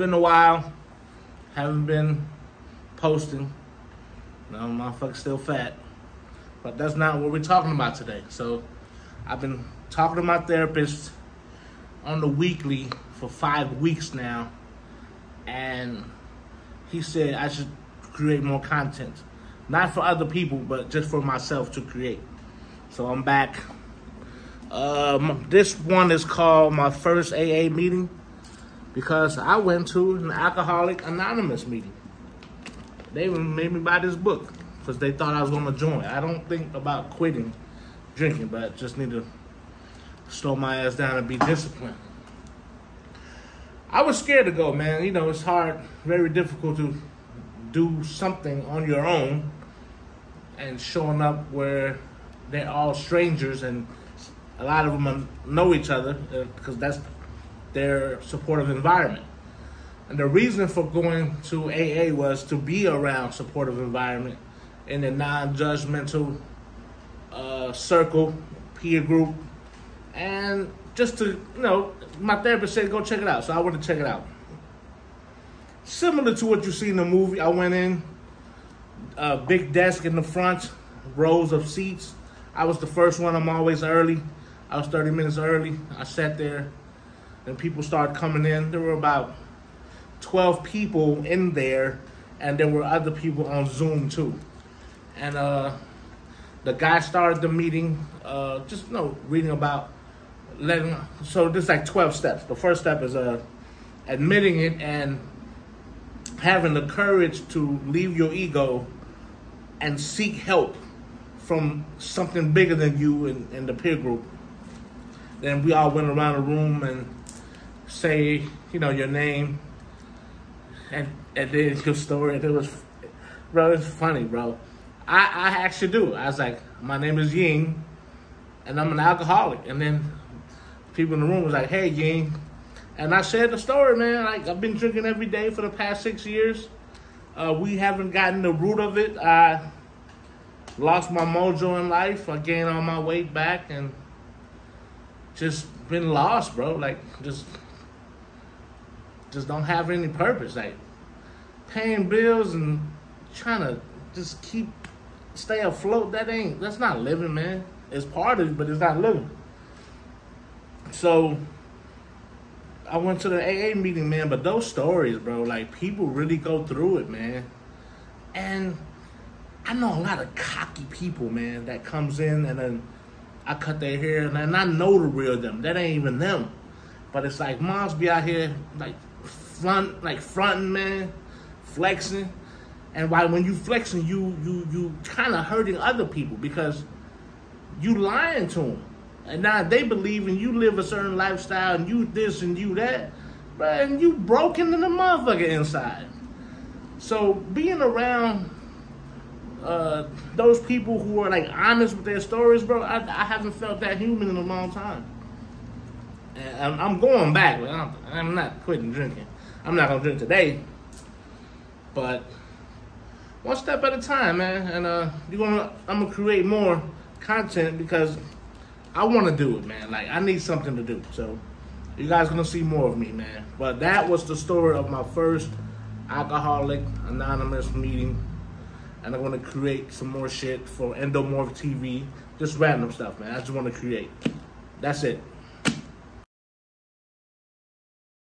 been a while. Haven't been posting. No, motherfucker still fat. But that's not what we're talking about today. So I've been talking to my therapist on the weekly for five weeks now. And he said I should create more content. Not for other people, but just for myself to create. So I'm back. Um, this one is called my first AA meeting because I went to an Alcoholic Anonymous meeting. They made me buy this book because they thought I was going to join. I don't think about quitting drinking, but just need to slow my ass down and be disciplined. I was scared to go, man. You know, it's hard, very difficult to do something on your own and showing up where they're all strangers and a lot of them know each other because uh, that's their supportive environment. And the reason for going to AA was to be around supportive environment in a non-judgmental uh, circle, peer group, and just to you know, my therapist said go check it out, so I went to check it out. Similar to what you see in the movie, I went in, a big desk in the front, rows of seats. I was the first one. I'm always early. I was 30 minutes early. I sat there, and people started coming in. There were about 12 people in there, and there were other people on Zoom too. And uh, the guy started the meeting, uh, just you know, reading about letting. So there's like 12 steps. The first step is uh, admitting it and having the courage to leave your ego and seek help from something bigger than you in, in the peer group then we all went around the room and say, you know, your name and and then your story. And it was, bro, it's funny, bro. I, I actually do. I was like, my name is Ying, and I'm an alcoholic. And then people in the room was like, hey, Ying. And I said the story, man. Like, I've been drinking every day for the past six years. Uh, we haven't gotten the root of it. I lost my mojo in life. I gained all my weight back, and just been lost, bro. Like just just don't have any purpose. Like paying bills and trying to just keep stay afloat. That ain't that's not living, man. It's part of it, but it's not living. So I went to the AA meeting, man, but those stories, bro, like people really go through it, man. And I know a lot of cocky people, man, that comes in and then I cut their hair, and I know the real them. That ain't even them. But it's like moms be out here like front, like fronting, man, flexing, and why when you flexing, you you you kind of hurting other people because you lying to them, and now they believe in you live a certain lifestyle and you this and you that, but and you broken in the motherfucker inside. So being around uh, those people who are like honest with their stories, bro, I, I haven't felt that human in a long time. And I'm, I'm going back. I'm, I'm not quitting drinking. I'm not gonna drink today, but one step at a time, man. And uh, you're gonna, I'm gonna create more content because I want to do it, man. Like I need something to do. So you guys gonna see more of me, man. But that was the story of my first alcoholic anonymous meeting and I'm gonna create some more shit for Endomorph TV. Just random stuff, man. I just want to create. That's it.